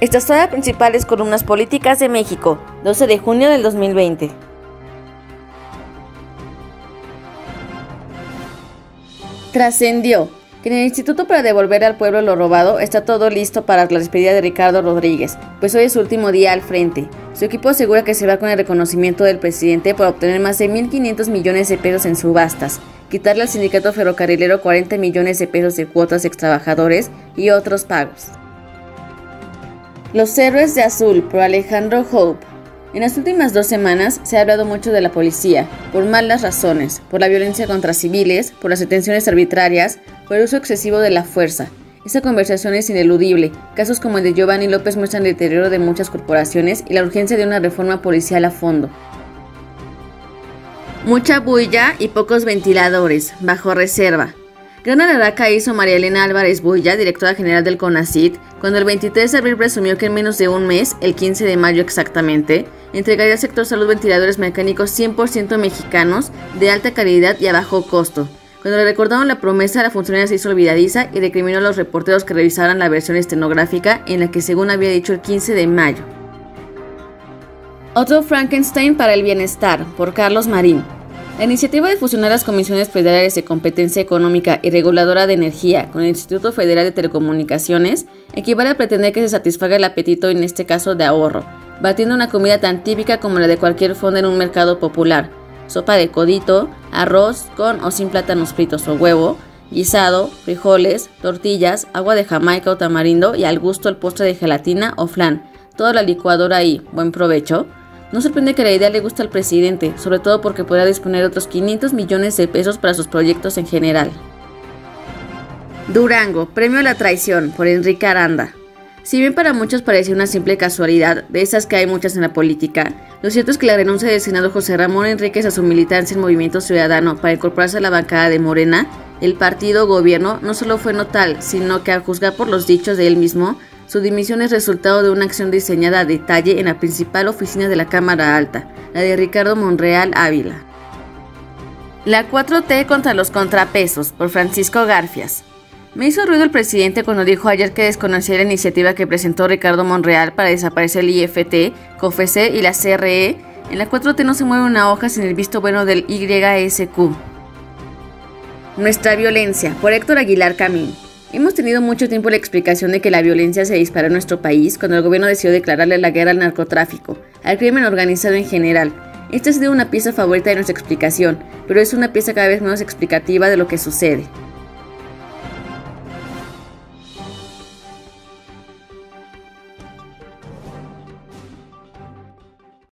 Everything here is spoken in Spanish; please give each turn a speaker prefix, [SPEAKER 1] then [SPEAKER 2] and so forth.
[SPEAKER 1] Estas son las principales columnas políticas de México, 12 de junio del 2020. Trascendió que en el Instituto para devolver al pueblo lo robado está todo listo para la despedida de Ricardo Rodríguez, pues hoy es su último día al frente. Su equipo asegura que se va con el reconocimiento del presidente por obtener más de 1.500 millones de pesos en subastas, quitarle al sindicato ferrocarrilero 40 millones de pesos de cuotas de extrabajadores y otros pagos. Los héroes de azul por Alejandro Hope. En las últimas dos semanas se ha hablado mucho de la policía, por malas razones, por la violencia contra civiles, por las detenciones arbitrarias, por el uso excesivo de la fuerza. Esta conversación es ineludible. Casos como el de Giovanni López muestran el deterioro de muchas corporaciones y la urgencia de una reforma policial a fondo. Mucha bulla y pocos ventiladores, bajo reserva. Gran alaraca hizo María Elena Álvarez Bulla, directora general del CONACIT, cuando el 23 de abril presumió que en menos de un mes, el 15 de mayo exactamente, entregaría al sector salud ventiladores mecánicos 100% mexicanos, de alta calidad y a bajo costo. Cuando le recordaron la promesa, la funcionaria se hizo olvidadiza y recriminó a los reporteros que revisaran la versión estenográfica en la que según había dicho el 15 de mayo. Otro Frankenstein para el bienestar, por Carlos Marín. La iniciativa de fusionar las comisiones federales de competencia económica y reguladora de energía con el Instituto Federal de Telecomunicaciones equivale a pretender que se satisfaga el apetito, en este caso de ahorro, batiendo una comida tan típica como la de cualquier fondo en un mercado popular, sopa de codito, arroz con o sin plátanos fritos o huevo, guisado, frijoles, tortillas, agua de jamaica o tamarindo y al gusto el postre de gelatina o flan. Toda la licuadora ahí, buen provecho. No sorprende que la idea le guste al presidente, sobre todo porque podrá disponer otros 500 millones de pesos para sus proyectos en general. Durango, Premio a la Traición, por Enrique Aranda. Si bien para muchos parece una simple casualidad, de esas que hay muchas en la política, lo cierto es que la renuncia del senador José Ramón Enríquez a su militancia en Movimiento Ciudadano para incorporarse a la bancada de Morena, el partido gobierno, no solo fue notal, sino que a juzgar por los dichos de él mismo, su dimisión es resultado de una acción diseñada a detalle en la principal oficina de la Cámara Alta, la de Ricardo Monreal Ávila. La 4T contra los contrapesos, por Francisco Garfias. Me hizo ruido el presidente cuando dijo ayer que desconocía la iniciativa que presentó Ricardo Monreal para desaparecer el IFT, COFECE y la CRE. En la 4T no se mueve una hoja sin el visto bueno del YSQ. Nuestra violencia, por Héctor Aguilar Camín. Hemos tenido mucho tiempo la explicación de que la violencia se disparó en nuestro país cuando el gobierno decidió declararle la guerra al narcotráfico, al crimen organizado en general. Esta ha sido una pieza favorita de nuestra explicación, pero es una pieza cada vez menos explicativa de lo que sucede.